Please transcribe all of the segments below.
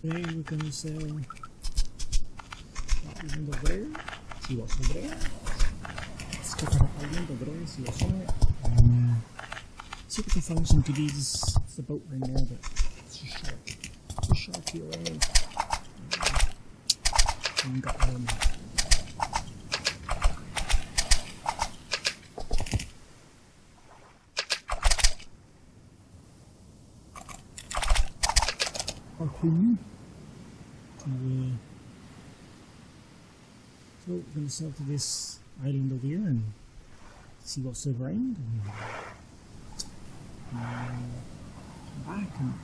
Today we're gonna sell over there. Let's check out that island over there, see what's on it. And uh, see if we can find some goodies. It's a boat right there, but it's a shark. It's a shark here around. And we got um to uh, so we're gonna sail to this island over here and see what's around and uh, come back and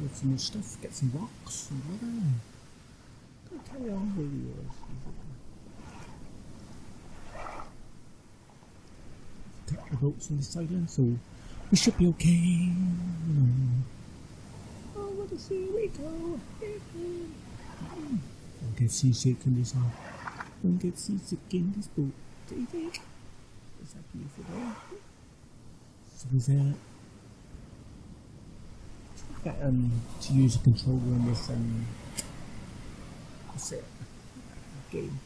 get some more stuff, get some rocks and water and carry on where we were. Take the boats on this island so we should be okay. Oh, a sea we go. Don't get seasick in this one. Don't get seasick in this boat. David. Is that beautiful day? So is that that um to use a controller in this um what's it game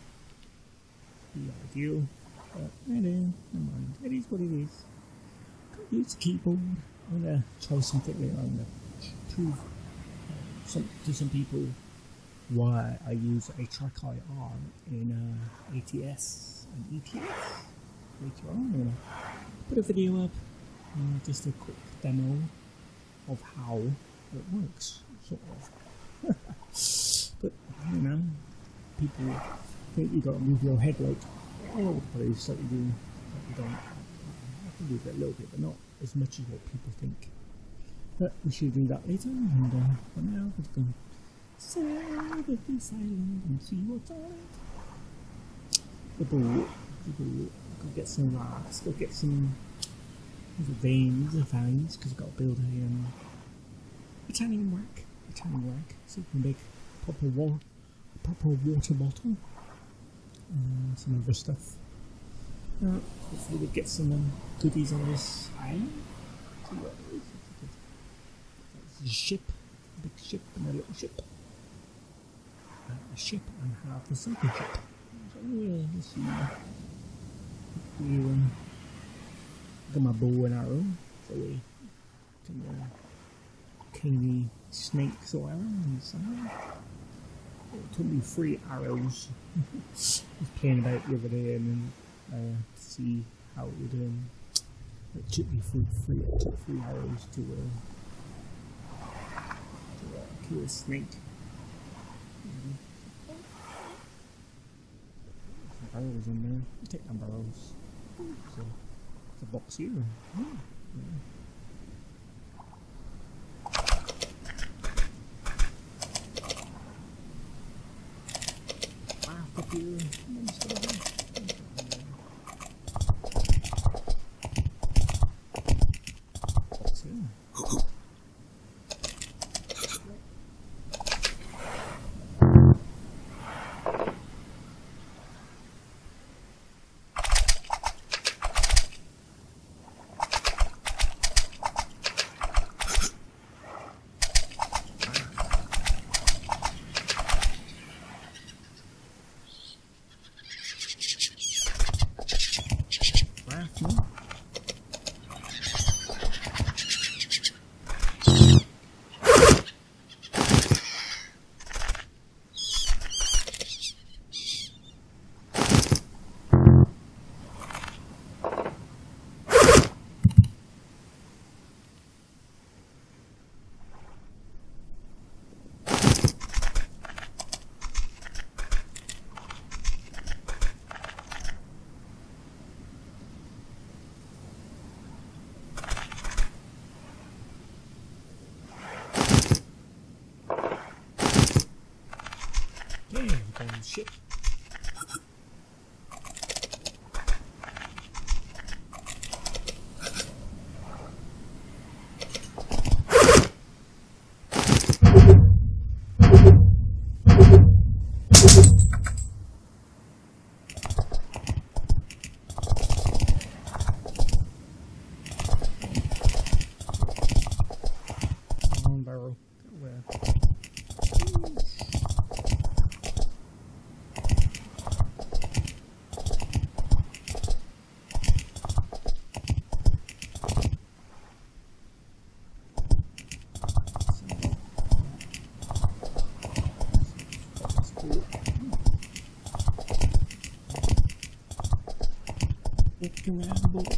be ideal but it is never mind it is what it is Can't use the keyboard I'm gonna try something later on to prove uh, some, to some people why I use a track IR in uh, ATS and ETS later on I'm gonna put a video up uh, just a quick demo of how it works, sort of. but you know, people think you got to move your head like all over the place, like you do, but you don't. I can move it a little bit, but not as much as what people think. But we should do that later, and uh, for now, going to sail with this island and see what's on it. The boat, the boat. Go get some rocks. Go get some veins and vines because I've got to build a um, Italian rack. Italian rack. So we can make proper water, proper water bottle. And some other stuff. Uh, hopefully we'll get some um, goodies on this island. See what it is. Ship, big ship and a little ship. A ship and half a sinking ship. So yeah, let's see. We, um, got my bow and arrow, so we can uh, kill the snakes or arrows. It took me three arrows. I was playing about the other day and then uh, see how it would. Um, it took me three, three, three arrows to, uh, to a snake. Some barrels in there. You take them barrels. So, the box here. Oh, yeah. Around the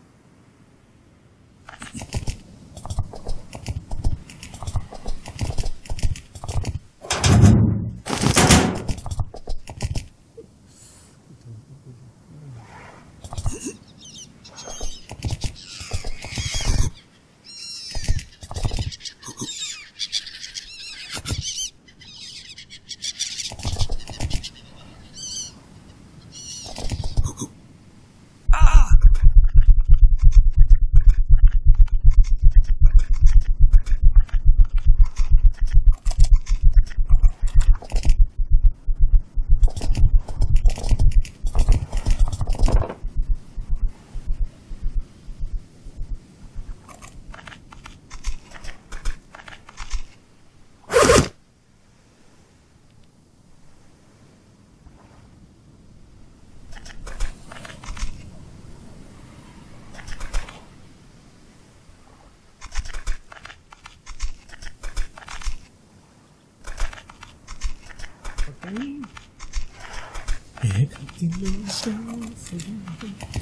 妊娠をす。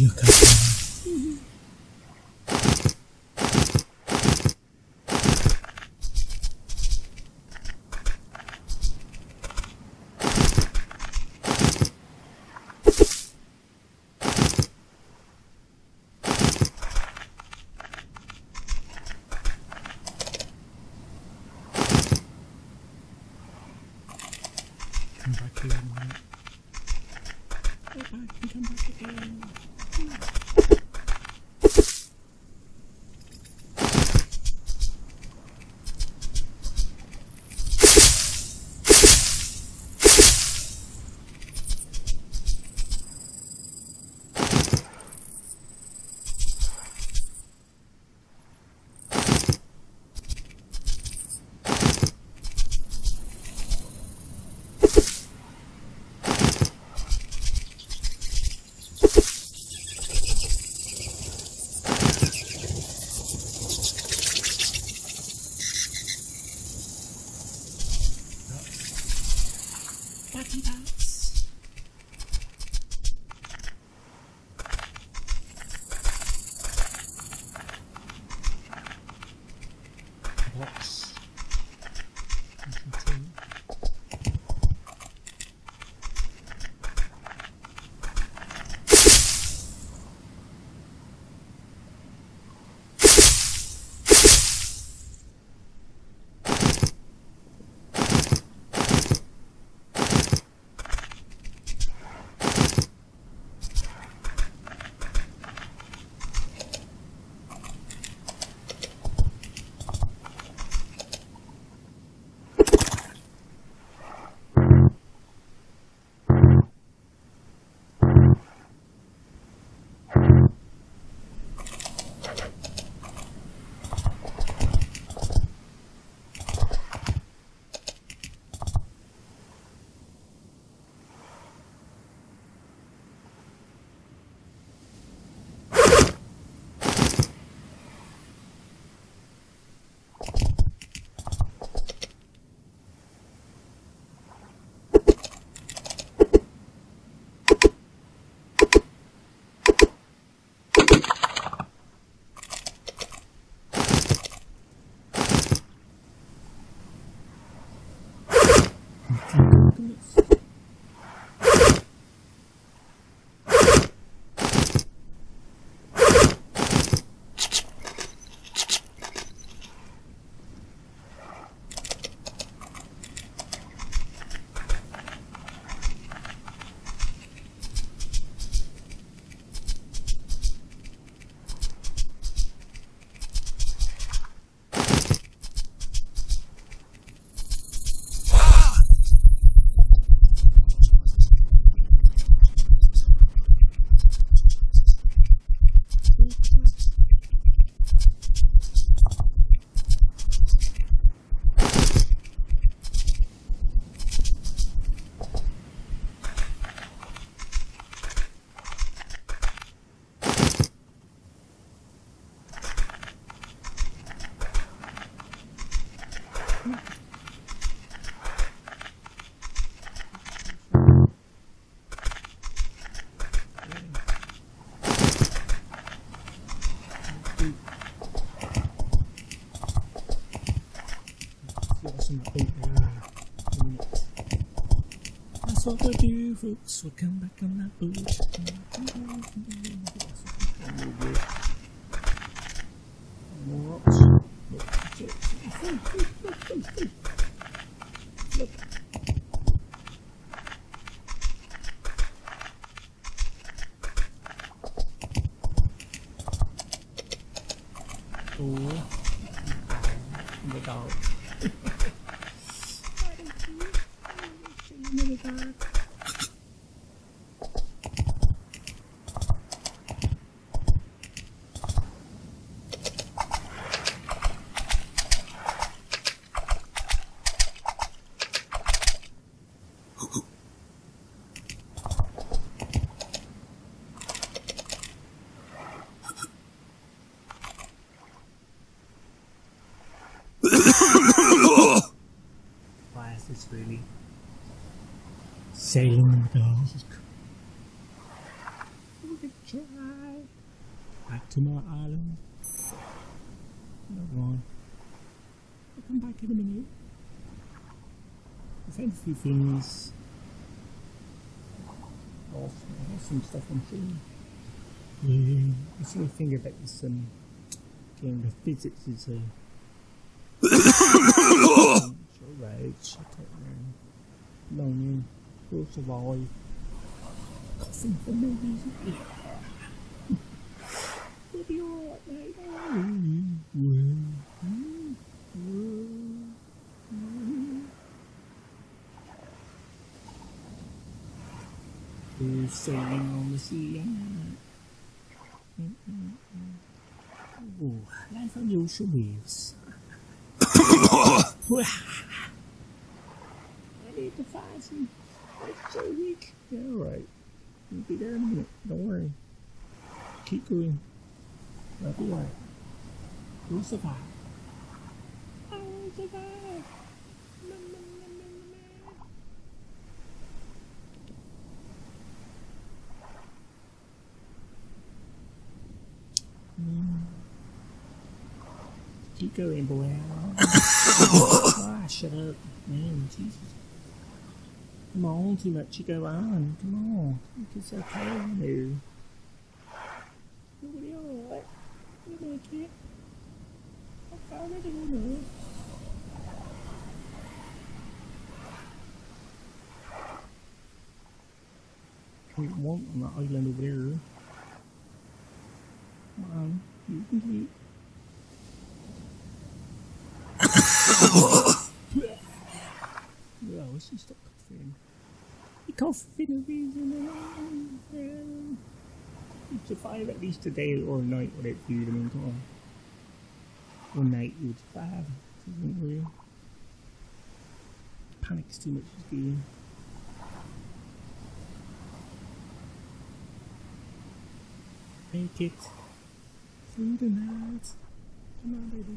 you guys. come back here in a minute. Wait, I can come back again. Thank you. What we do, folks. We'll come back on that boat. More rocks. Look, that's it. Look. Oh, the dog. Another dog. Why is this really sailing in the dark? This is cool. We can try. Back to my island. No one. I'll come back in a minute. I found a few things. Awesome. Awesome stuff I'm seeing. Yeah. I see a thing about this um game of physics is a rễ, sẽ thật là lâu nhiên, will survive. coughing for no reason. You'll be alright, mate. Who's sailing on the sea? Oh, life unusual waves. I need to find some. It's so weak. Yeah, alright. You'll be there in a minute. Don't worry. Keep going. Be alright. We'll survive. I will survive. Mm. Keep going, boy. ah, shut up. Man, Jesus. Come on, too much to go on. Come on. It's okay now. Nobody alright. Can't walk on that island over there. Come you can it. Well, she stop coughing. You cough for no reason. Um, survive at least a day or a night without food. I mean, come on. One night you would survive. Isn't real. Panic's too much is good. Make it through the night. Come on, baby.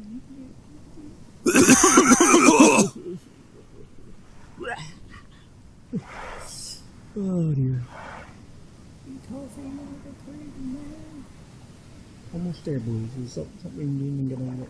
Oh dear. Crazy man. Almost there, boys. There's some- something new and gonna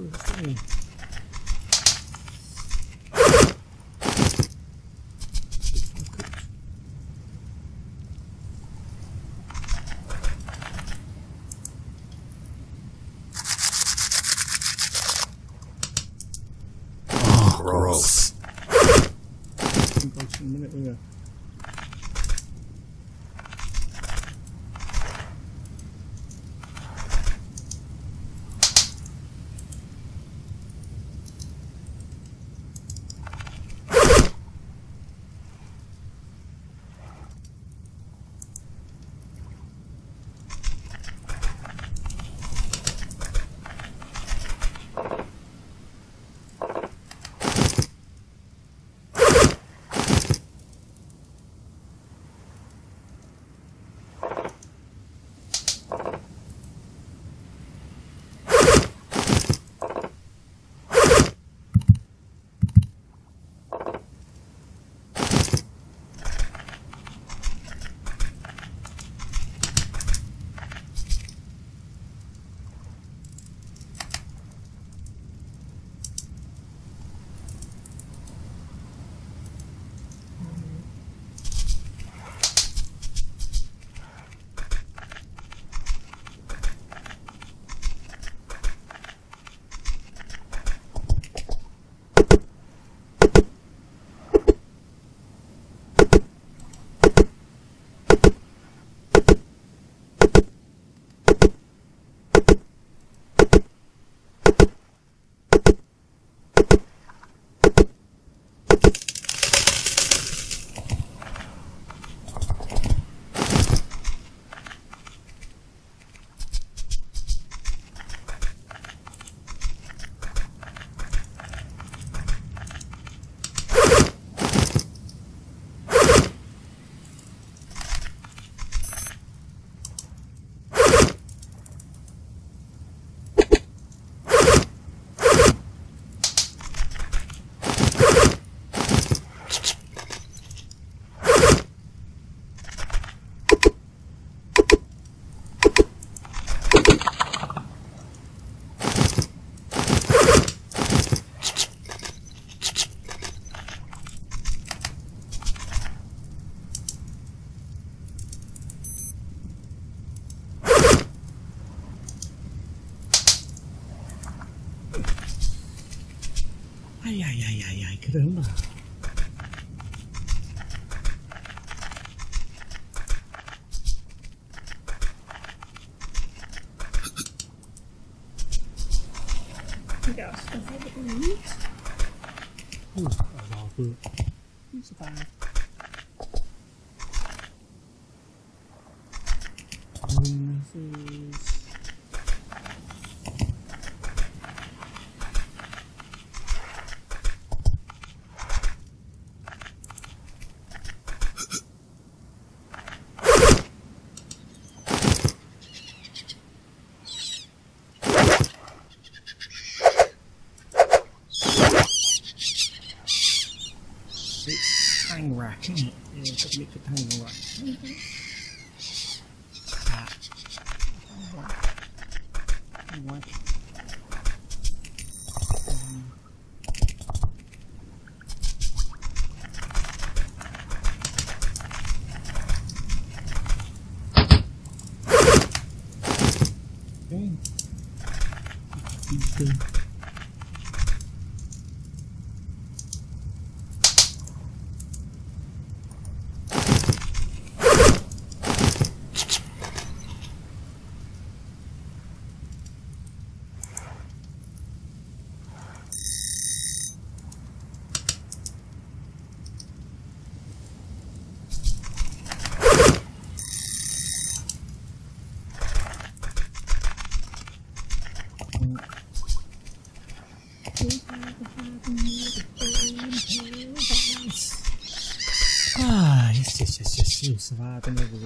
our first thing. Gross. in 呀呀呀呀一个人嘛这嗯嗯是 Yeah, it's a 谢谢谢谢是吧真的不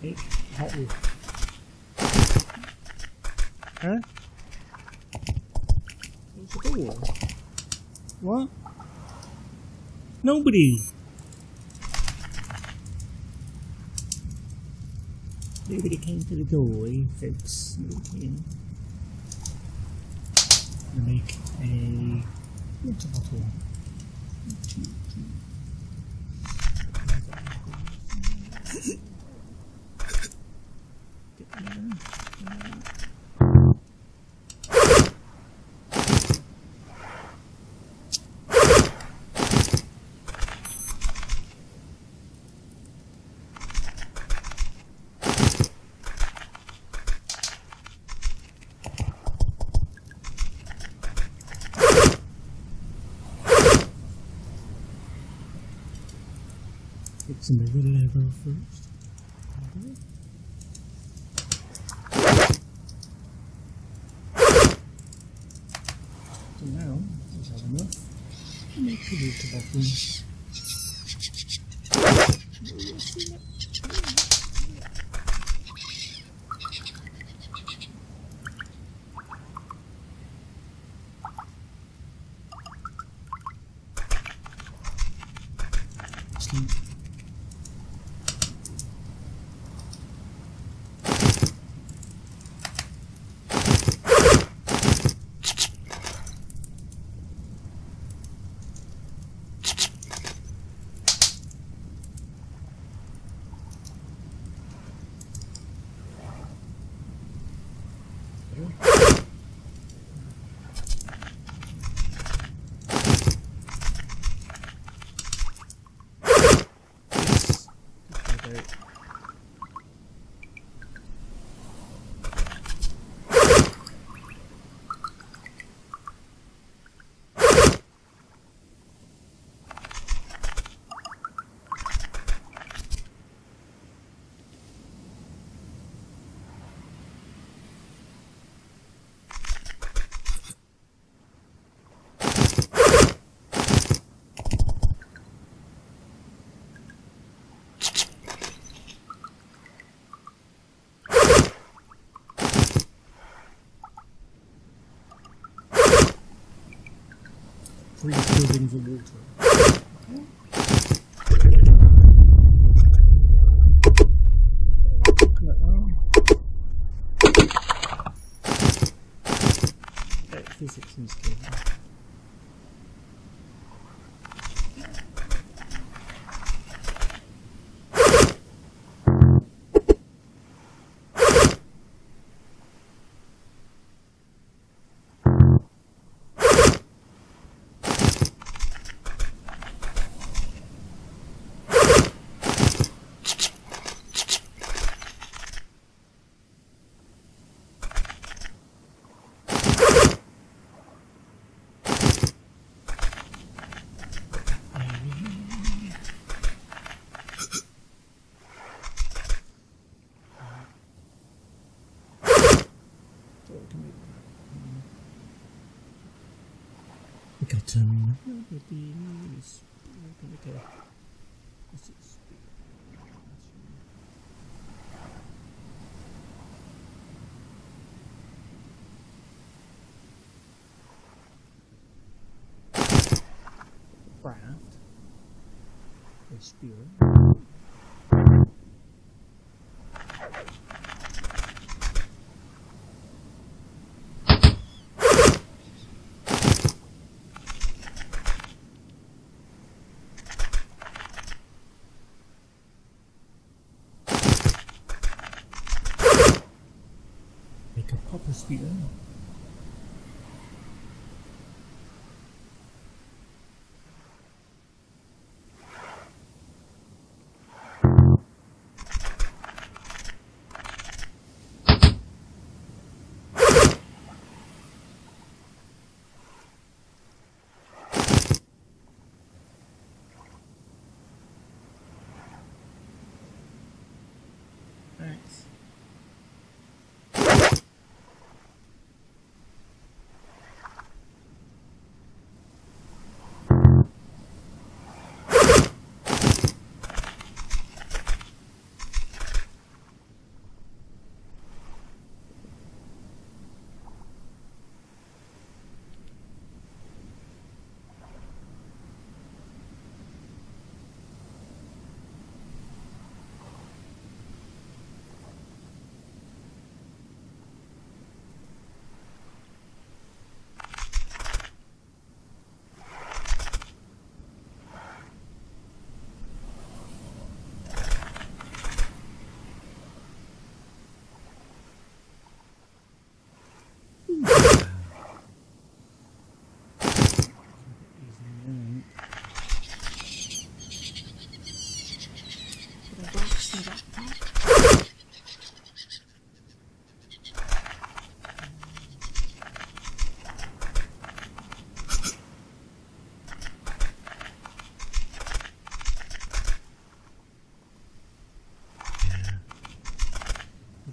Hey, Wheels. Huh? Close the door. What? Nobody came. I'm gonna make a water bottle. Get some of the Lego first. So now, we have enough. Make the. Sleep. Okay. Three buildings of water. Uh, Physics and stuff. Craft. A spear. Make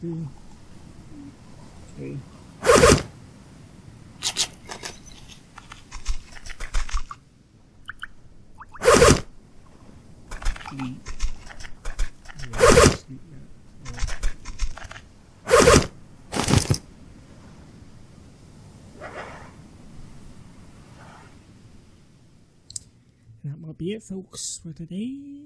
two, three. That might be it, folks, for today.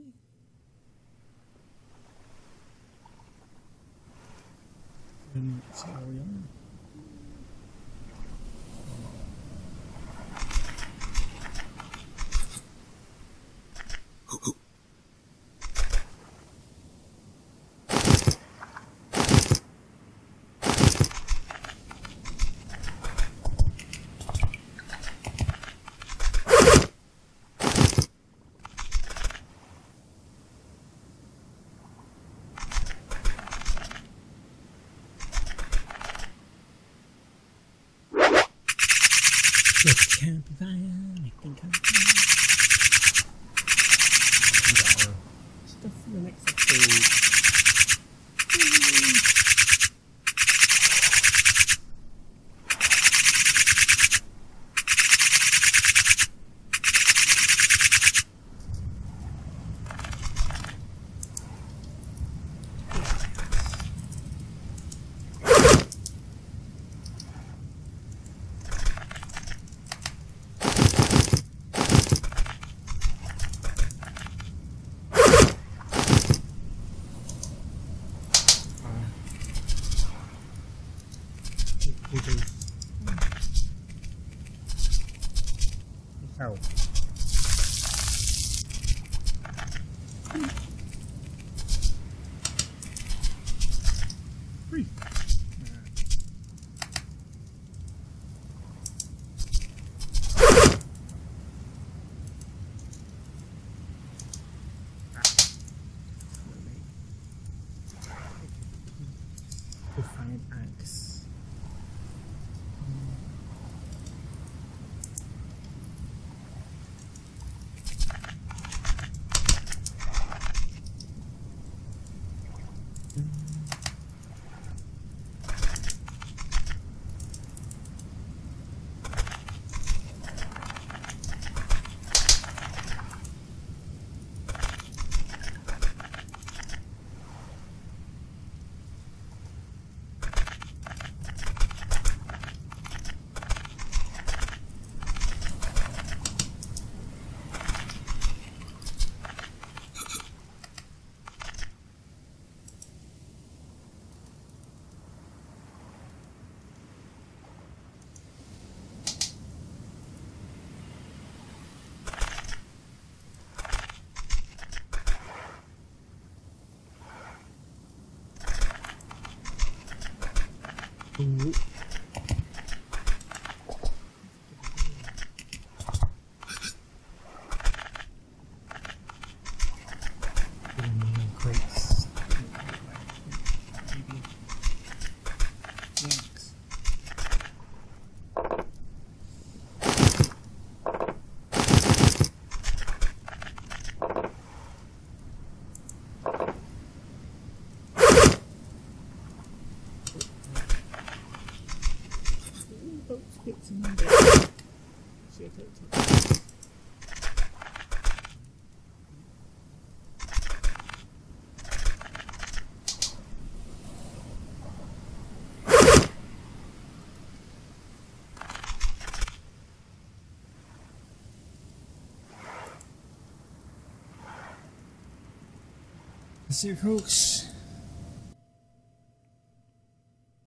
That's it, folks.